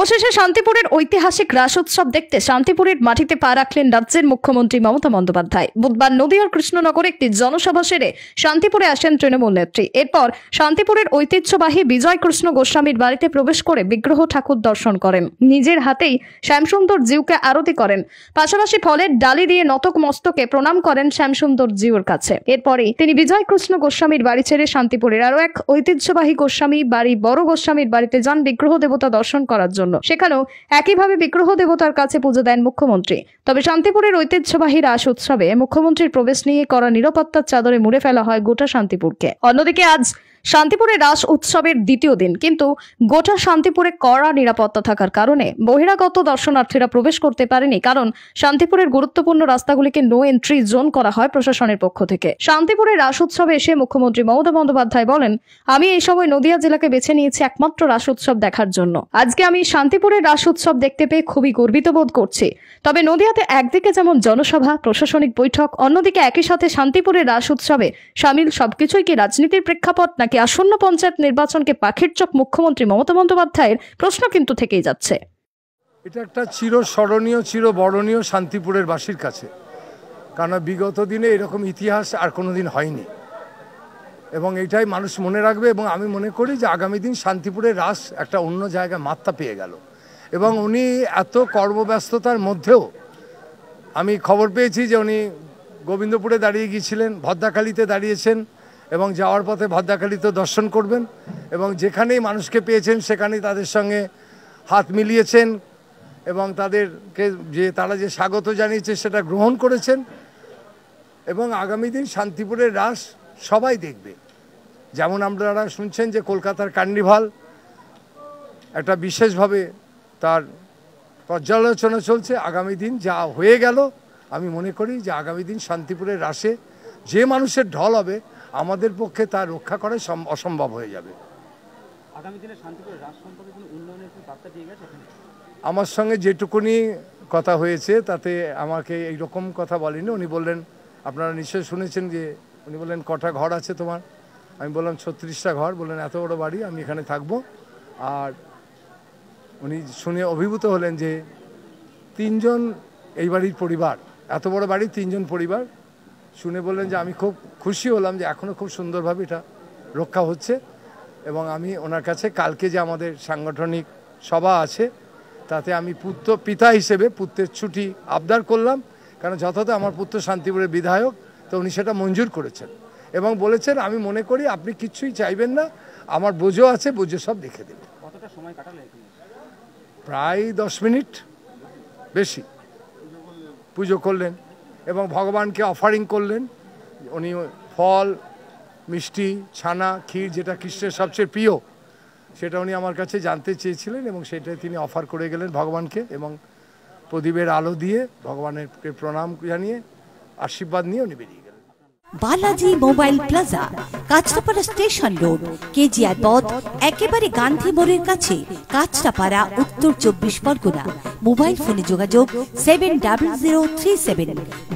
অবশেষে শান্তিপুরের ঐতিহাসিক রাস উৎসব দেখতে শান্তিপুরের মাটিতে পা রাখলেন রাজ্যের মুখ্যমন্ত্রী মমতা বন্দ্যোপাধ্যায়। বুধবার নদীয়ার কৃষ্ণনগরে একটি জনসভা সেরে শান্তিপুরে আসেন তৃণমূল নেত্রী। এরপর শান্তিপুরের ঐতিহ্যবাহী বিজয় কৃষ্ণ গোস্বামীর বাড়িতে প্রবেশ করে বিগ্রহ ঠাকুর দর্শন করেন। নিজের হাতেই শ্যামসুন্দর জিউকে আরতি করেন। পাশাপাশি ফলের ডালি দিয়ে নতক মস্তকে প্রণাম করেন শ্যামসুন্দর জিউর কাছে। এরপরেই তিনি বিজয় কৃষ্ণ গোস্বামীর বাড়ি ছেড়ে শান্তিপুরের আরও এক ঐতিহ্যবাহী গোস্বামী বাড়ি বড় গোস্বামীর বাড়িতে যান বিগ্রহ দেবতা দর্শন করার জন্য। সেখানেও একইভাবে বিগ্রহ দেবতার কাছে পুজো দেন মুখ্যমন্ত্রী। তবে শান্তিপুরের ঐতিহ্যবাহী রাস উৎসবে মুখ্যমন্ত্রীর প্রবেশ নিয়ে করা নিরাপত্তার চাদরে মুড়ে ফেলা হয় গোটা শান্তিপুরকে। অন্যদিকে আজ শান্তিপুরে রাস উৎসবের দ্বিতীয় দিন, কিন্তু গোটা শান্তিপুরে কড়া নিরাপত্তা থাকার কারণে বহিরাগত দর্শনার্থীরা প্রবেশ করতে পারেনি, কারণ শান্তিপুরের গুরুত্বপূর্ণ রাস্তাগুলিকে নো এন্ট্রি জোন করা হয় প্রশাসনের পক্ষ থেকে। শান্তিপুরে রাস উৎসবে এসে মুখ্যমন্ত্রী মমতা বন্দ্যোপাধ্যায় বলেন, আমি এই সময় নদিয়া জেলাকে বেছে নিয়েছি একমাত্র রাস উৎসব দেখার জন্য। আজকে আমি শান্তিপুরের রাস উৎসব দেখতে পেয়ে খুবই গর্বিত বোধ করছি। তবে নদিয়াতে একদিকে যেমন জনসভা, প্রশাসনিক বৈঠক, অন্যদিকে একই সাথে শান্তিপুরের রাস উৎসবে সামিল সবকিছুই কি রাজনীতির প্রেক্ষাপট নাকি আসন্ন পঞ্চায়েত নির্বাচনকে পাখির চোখ মুখ্যমন্ত্রী মমতা বন্দ্যোপাধ্যায়ের প্রশ্ন কিন্তু থেকেই যাচ্ছে। এটা একটা চির স্মরণীয়, চির বরণীয় শান্তিপুরের বাসীর কাছে। কারণ বিগত দিনে এরকম ইতিহাস আর কোনো দিন হয়নি। এবং এটাই মানুষ মনে রাখবে এবং আমি মনে করি যে আগামী দিন শান্তিপুরের রাস একটা অন্য জায়গায় মাত্রা পেয়ে গেল। এবং উনি এত কর্মব্যস্ততার মধ্যেও আমি খবর পেয়েছি যে উনি গোবিন্দপুরে দাঁড়িয়ে গিয়েছিলেন, ভদ্রাকালীতে দাঁড়িয়েছেন। এবং যাওয়ার পথে ভদ্রাকালীতে দর্শন করবেন এবং যেখানেই মানুষকে পেয়েছেন সেখানেই তাদের সঙ্গে হাত মিলিয়েছেন এবং তাদেরকে যে তারা যে স্বাগত জানিয়েছে সেটা গ্রহণ করেছেন। এবং আগামী দিন শান্তিপুরের রাস সবাই দেখবে। যেমন আপনারা শুনছেন যে কলকাতার কার্নিভাল একটা বিশেষভাবে তার পর্যালোচনা চলছে। আগামী দিন যা হয়ে গেল, আমি মনে করি যে আগামী দিন শান্তিপুরের রাসে যে মানুষের ঢল হবে আমাদের পক্ষে তা রক্ষা করা সম- অসম্ভব হয়ে যাবে? আমার সঙ্গে যেটুকুনি কথা হয়েছে তাতে আমাকে এই রকম কথা বলেনি। উনি বললেন আপনারা নিশ্চয়ই শুনেছেন যে উনি বললেন কটা ঘর আছে তোমার? আমি বললাম ছত্রিশটা ঘর। বললেন এত বড় বাড়ি আমি এখানে থাকব। আর উনি শুনে অভিভূত হলেন যে তিনজন এই বাড়ির পরিবার এত বড় বাড়ি তিনজন পরিবার শুনে বললেন যে আমি খুব খুশি হলাম যে এখনও খুব সুন্দরভাবে এটা রক্ষা হচ্ছে এবং আমি ওনার কাছে কালকে যে আমাদের সাংগঠনিক সভা আছে তাতে আমি পুত্র পিতা হিসেবে পুত্রের ছুটি আবদার করলাম কারণ যথাযথ আমার পুত্র শান্তিপুরের বিধায়ক তো উনি সেটা মঞ্জুর করেছেন এবং বলেছেন আমি মনে করি আপনি কিচ্ছুই চাইবেন না আমার বোঝো আছে বোঝো সব দেখে দেবে। সময় প্রায় দশ মিনিট বেশি। পুজো করলেন। এবং ভগবানকে অফারিং করলেন। উনি ফল, মিষ্টি, ছানা, ক্ষীর, যেটা কৃষ্ণের সবচেয়ে প্রিয়, সেটা উনি আমার কাছে জানতে চেয়েছিলেন এবং সেটাই তিনি অফার করে গেলেন ভগবানকে এবং প্রদীপের আলো দিয়ে ভগবানের প্রণাম জানিয়ে আশীর্বাদ নিয়ে উনি বেরিয়ে গেলেন। Balaji mobile plaza, Kanchrapara station road, KGR পথ, একেবারে গান্ধী মোড়ের কাছে, কাঁচরাপাড়া, উত্তর চব্বিশ পরগনা। মোবাইল ফোনে যোগাযোগ seven double zero three seven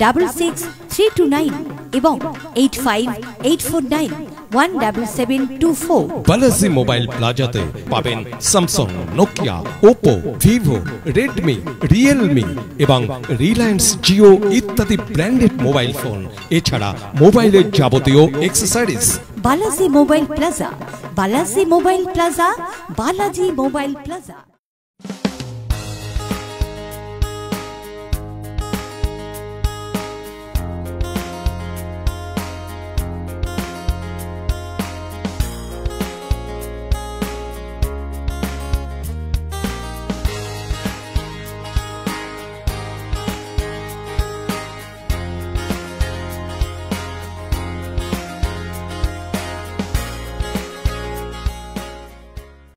double six three two nine এবং eight five eight four nine one double seven two four. Balaji mobile প্লাজাতে পাবেন Samsung Nokia Oppo Vivo Redmi Realme এবং রিলায়েন্স জিও ইত্যাদি ব্র্যান্ডেড মোবাইল ফোন এছাড়া মোবাইলের যাবতীয় accessories Balaji mobile plaza Balaji mobile plaza Balaji mobile plaza.